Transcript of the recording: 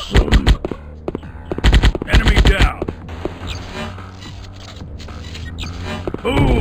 Awesome. Enemy down. Boom.